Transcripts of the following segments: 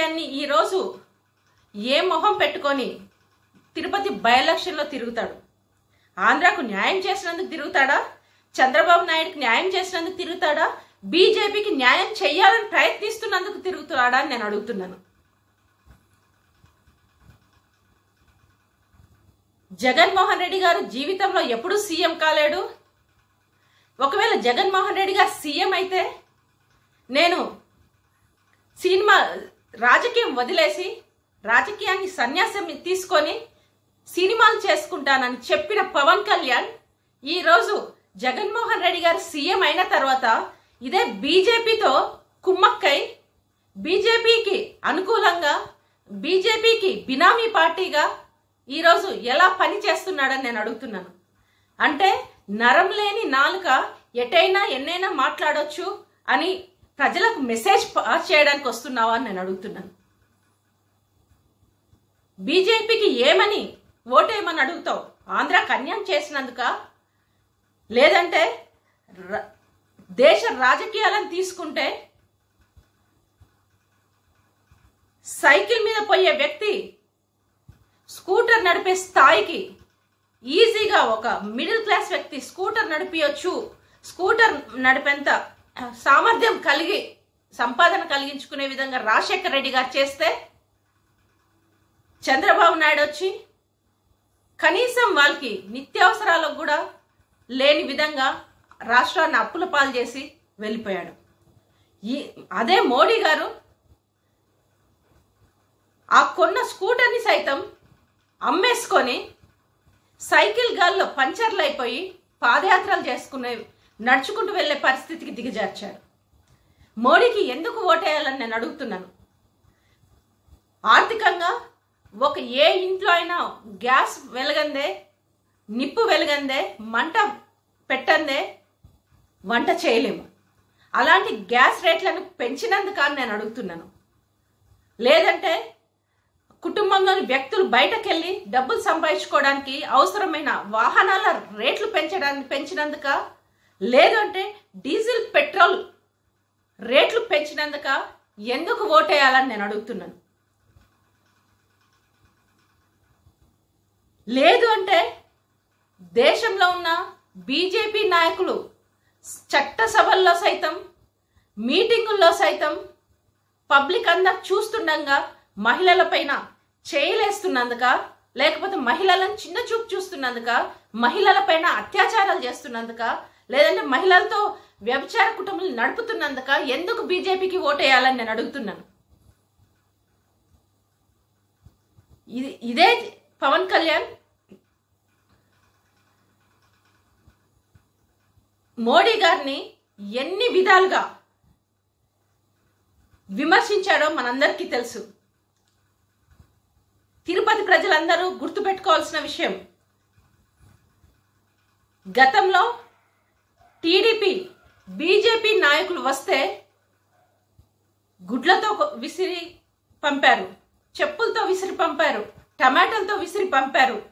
కళ్యాణ్ని ఈరోజు ఏ మొహం పెట్టుకొని తిరుపతి బై ఎలక్షన్లో తిరుగుతాడు? ఆంధ్రాకు న్యాయం చేసినందుకు తిరుగుతాడా? చంద్రబాబు నాయుడుకి న్యాయం చేసినందుకు తిరుగుతాడా? బీజేపీకి న్యాయం చేయాలని ప్రయత్నిస్తున్నందుకు తిరుగుతాడా అని నేను అడుగుతున్నాను. జగన్మోహన్ రెడ్డి గారు జీవితంలో ఎప్పుడూ సీఎం కాలేడు? ఒకవేళ జగన్మోహన్ రెడ్డి గారు సీఎం అయితే నేను సినిమా రాజకీయం వదిలేసి రాజకీయాన్ని సన్యాసం తీసుకొని సినిమాలు చేసుకుంటానని చెప్పిన పవన్ కళ్యాణ్ ఈరోజు జగన్మోహన్ రెడ్డి గారు సీఎం అయిన తర్వాత ఇదే బీజేపీతో కుమ్మక్కై బీజేపీకి అనుకూలంగా బీజేపీకి బినామీ పార్టీగా ఈరోజు ఎలా పని చేస్తున్నాడని నేను అడుగుతున్నాను. అంటే నరం లేని నాలుక ఎటైనా ఎన్నైనా మాట్లాడొచ్చు అని ప్రజలకు మెసేజ్ పాస్ చేయడానికి వస్తున్నావా అని నేను అడుగుతున్నాను. బీజేపీకి ఏమని ఓటేమని అడుగుతావు? ఆంధ్ర కన్యాం చేసినందుక? లేదంటే దేశ రాజకీయాలను తీసుకుంటే సైకిల్ మీద పోయే వ్యక్తి స్కూటర్ నడిపే స్థాయికి ఈజీగా ఒక మిడిల్ క్లాస్ వ్యక్తి స్కూటర్ నడిపించచ్చు స్కూటర్ నడిపేంత సామర్థ్యం కలిగి సంపాదన కలిగించుకునే విధంగా రాజశేఖర్ రెడ్డి గారు చేస్తే చంద్రబాబు నాయుడు వచ్చి కనీసం వాళ్ళకి నిత్యావసరాలకు కూడా లేని విధంగా రాష్ట్రాన్ని అప్పుల పాలు చేసి వెళ్ళిపోయాడు. ఈ అదే మోడీ గారు ఆ కొన్న స్కూటర్ని సైతం అమ్మేసుకొని సైకిల్ గాల్లో పంచర్లు అయిపోయి పాదయాత్రలు చేసుకునే నడుచుకుంటూ వెళ్ళే పరిస్థితికి దిగజార్చారు. మోడీకి ఎందుకు ఓటేయాలని నేను అడుగుతున్నాను. ఆర్థికంగా ఒక ఏ ఇంట్లో అయినా గ్యాస్ వెలగందే నిప్పు వెలగందే మంట పెట్టందే వంట చేయలేము. అలాంటి గ్యాస్ రేట్లను పెంచినందుకు అని నేను అడుగుతున్నాను. లేదంటే కుటుంబంలోని వ్యక్తులు బయటకెళ్ళి డబ్బులు సంపాదించుకోవడానికి అవసరమైన వాహనాల రేట్లు పెంచడానికి పెంచినందుక లేదంటే డీజిల్ పెట్రోల్ రేట్లు పెంచినందుక ఎందుకు ఓటేయాలని నేను అడుగుతున్నాను. లేదు అంటే దేశంలో ఉన్న బీజేపీ నాయకులు చట్టసభల్లో సైతం మీటింగుల్లో సైతం పబ్లిక్ అందరు చూస్తుండగా మహిళలపైన చేయలేస్తున్నందుక లేకపోతే మహిళలను చిన్న చూపు చూస్తున్నందుక మహిళలపైన అత్యాచారాలు చేస్తున్నందుక లేదంటే మహిళలతో వ్యభిచార కుటుంబాలు నడుపుతున్నందుక ఎందుకు బీజేపీకి ఓటేయాలని నేను అడుగుతున్నాను. ఇది ఇదే పవన్ కళ్యాణ్. మోడీ గారిని ఎన్ని విధాలుగా విమర్శించాడో మనందరికీ తెలుసు. తిరుపతి ప్రజలందరూ గుర్తుపెట్టుకోవాల్సిన విషయం. గతంలో టీడీపీ బీజేపీ నాయకులు వస్తే గుడ్లతో విసిరి పంపారు. చెప్పులతో విసిరి పంపారు. టమాటాలతో విసిరి పంపారు.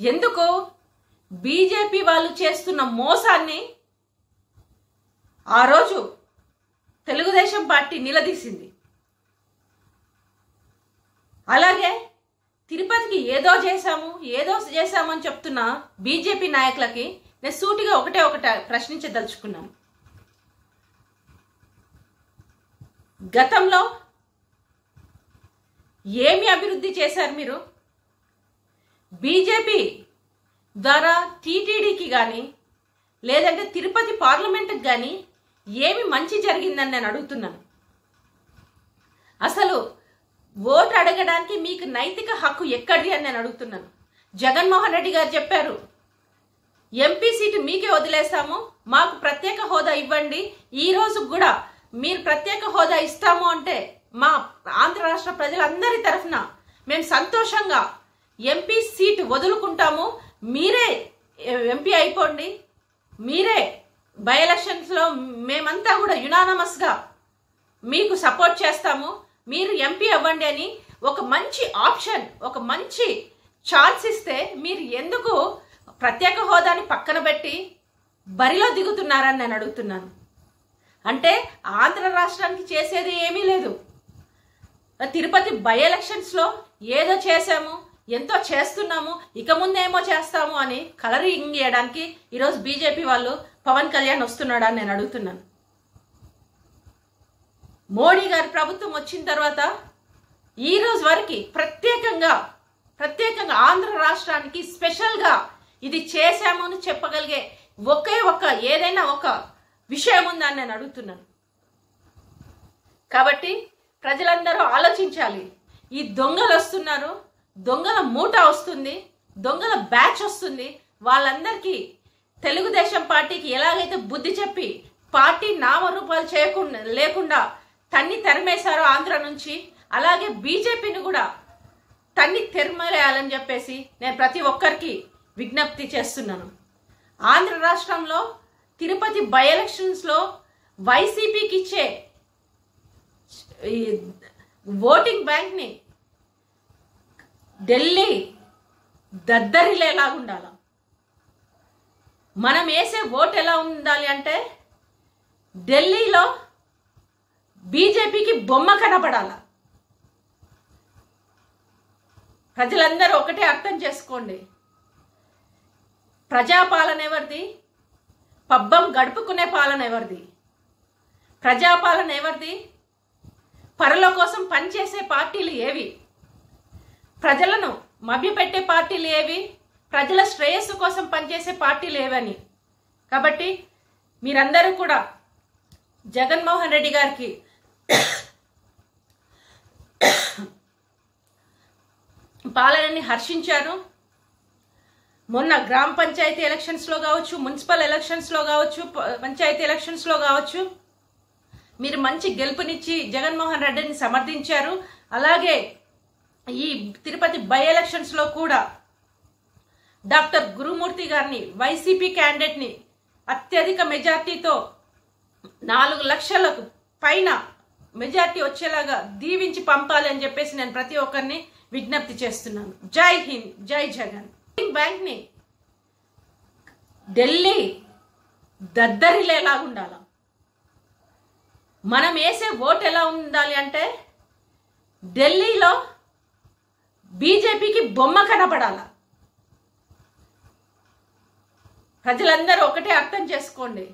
ఎందుకు? బీజేపీ వాళ్ళు చేస్తున్న మోసాన్ని ఆ రోజు తెలుగుదేశం పార్టీ నిలదీసింది. అలాగే తిరుపతికి ఏదో చేశాము ఏదో చేశామని చెప్తున్న బీజేపీ నాయకులకి నేను సూటిగా ఒకటే ఒకట ప్రశ్నించదలుచుకున్నాను. గతంలో ఏమి అభివృద్ధి చేశారు మీరు? బీజేపీ ద్వారా టీటీడీకి కానీ లేదంటే తిరుపతి పార్లమెంట్కి కానీ ఏమి మంచి జరిగిందని నేను అడుగుతున్నాను. అసలు ఓటు అడగడానికి మీకు నైతిక హక్కు ఎక్కడిది అని నేను అడుగుతున్నాను. జగన్మోహన్ రెడ్డి గారు చెప్పారు ఎంపీ సీటు మీకే వదిలేస్తాము. మాకు ప్రత్యేక హోదా ఇవ్వండి. ఈ రోజు కూడా మీరు ప్రత్యేక హోదా ఇస్తాము అంటే మా ఆంధ్ర రాష్ట్ర ప్రజలందరి తరఫున మేము సంతోషంగా ఎంపీ సీటు వదులుకుంటాము. మీరే ఎంపీ అయిపోండి. మీరే బై ఎలక్షన్స్లో మేమంతా కూడా యునానమస్గా మీకు సపోర్ట్ చేస్తాము. మీరు ఎంపీ అవ్వండి అని ఒక మంచి ఆప్షన్ ఒక మంచి ఛాన్స్ ఇస్తే మీరు ఎందుకు ప్రత్యేక హోదాని పక్కన పెట్టి బరిలో దిగుతున్నారని నేను అడుగుతున్నాను. అంటే ఆంధ్ర రాష్ట్రానికి చేసేది ఏమీ లేదు. తిరుపతి బై ఎలక్షన్స్లో ఏదో చేశాము ఎంతో చేస్తున్నాము ఇక ముందేమో చేస్తాము అని కలరింగ్ చేయడానికి ఈరోజు బీజేపీ వాళ్ళు పవన్ కళ్యాణ్ వస్తున్నాడా అని నేను అడుగుతున్నాను. మోడీ గారి ప్రభుత్వం వచ్చిన తర్వాత ఈరోజు వరకు ప్రత్యేకంగా ప్రత్యేకంగా ఆంధ్ర రాష్ట్రానికి స్పెషల్గా ఇది చేశాము అని చెప్పగలిగే ఒకే ఒక ఏదైనా ఒక విషయం ఉందని నేను అడుగుతున్నాను. కాబట్టి ప్రజలందరూ ఆలోచించాలి. ఈ దొంగలు వస్తున్నారు దొంగల మూట వస్తుంది దొంగల బ్యాచ్ వస్తుంది. వాళ్ళందరికీ తెలుగుదేశం పార్టీకి ఎలాగైతే బుద్ధి చెప్పి పార్టీ నామరూపాలు చేయకుండా లేకుండా తన్ని తెరమేశారో ఆంధ్ర నుంచి అలాగే బీజేపీని కూడా తన్ని తెరమేయాలని చెప్పేసి నేను ప్రతి ఒక్కరికి విజ్ఞప్తి చేస్తున్నాను. ఆంధ్ర రాష్ట్రంలో తిరుపతి బై ఎలక్షన్స్లో వైసీపీకి ఇచ్చే ఈ ఓటింగ్ బ్యాంక్ని ఢిల్లీ దద్దరిలేలాగుండాల మనం వేసే ఓట్ ఎలా ఉండాలి అంటే ఢిల్లీలో బీజేపీకి బొమ్మ కనబడాల? ప్రజలందరూ ఒకటే అర్థం చేసుకోండి. ప్రజాపాలన ఎవరిది? పబ్బం గడుపుకునే పాలన ఎవరిది? ప్రజాపాలన ఎవరిది? పరల కోసం పనిచేసే పార్టీలు ఏవి? ప్రజలను మభ్యపెట్టే పార్టీలు ఏవి? ప్రజల శ్రేయస్సు కోసం పనిచేసే పార్టీలు ఏవని? కాబట్టి మీరందరూ కూడా జగన్మోహన్ రెడ్డి గారికి పాలనని హర్షించారు. మొన్న గ్రామ పంచాయతీ ఎలక్షన్స్లో కావచ్చు మున్సిపల్ ఎలక్షన్స్లో కావచ్చు పంచాయతీ ఎలక్షన్స్లో కావచ్చు మీరు మంచి గెలుపునిచ్చి జగన్మోహన్ రెడ్డిని సమర్థించారు. అలాగే ఈ తిరుపతి బై ఎలక్షన్స్లో కూడా డాక్టర్ గురుమూర్తి గారిని వైసీపీ క్యాండిడేట్ని అత్యధిక మెజార్టీతో నాలుగు లక్షలకు పైన మెజార్టీ వచ్చేలాగా దీవించి పంపాలి అని చెప్పేసి నేను ప్రతి ఒక్కరిని విజ్ఞప్తి చేస్తున్నాను. జై హింద్ జై జగన్. బ్యాంక్ని? ఢిల్లీ దద్దరిలేలాగుండాల మనం వేసే ఓట్ ఎలా ఉండాలి అంటే ఢిల్లీలో బీజేపీకి బొమ్మ కనబడాల? ప్రజలందరూ ఒకటే అర్థం చేసుకోండి.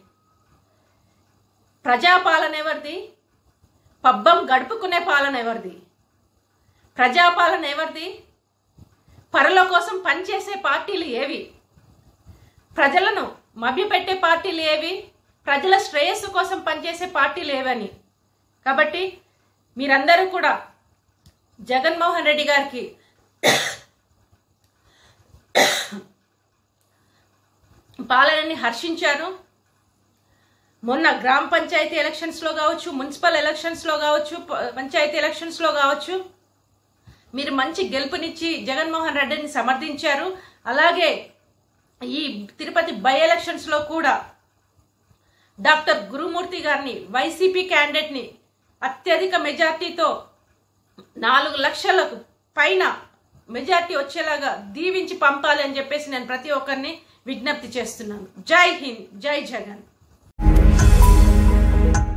ప్రజాపాలన ఎవరిది? పబ్బం గడుపుకునే పాలన ఎవరిది? ప్రజాపాలన ఎవరిది? పరల కోసం పనిచేసే పార్టీలు ఏవి? ప్రజలను మభ్యపెట్టే పార్టీలు ఏవి? ప్రజల శ్రేయస్సు కోసం పనిచేసే పార్టీలు ఏవని? కాబట్టి మీరందరూ కూడా జగన్మోహన్ రెడ్డి గారికి పాలనని హర్షించారు. మొన్న గ్రామ పంచాయతీ ఎలక్షన్స్లో కావచ్చు మున్సిపల్ ఎలక్షన్స్లో కావచ్చు పంచాయతీ ఎలక్షన్స్లో కావచ్చు మీరు మంచి గెలుపునిచ్చి జగన్మోహన్ రెడ్డిని సమర్థించారు. అలాగే ఈ తిరుపతి బై ఎలక్షన్స్లో కూడా డాక్టర్ గురుమూర్తి గారిని వైసీపీ క్యాండిడేట్ని అత్యధిక మెజార్టీతో నాలుగు లక్షలకు పైన మెజార్టీ వచ్చేలాగా దీవించి పంపాలి అని చెప్పేసి నేను ప్రతి ఒక్కరిని విజ్ఞప్తి చేస్తున్నాను. జై హింద్ జై జగన్.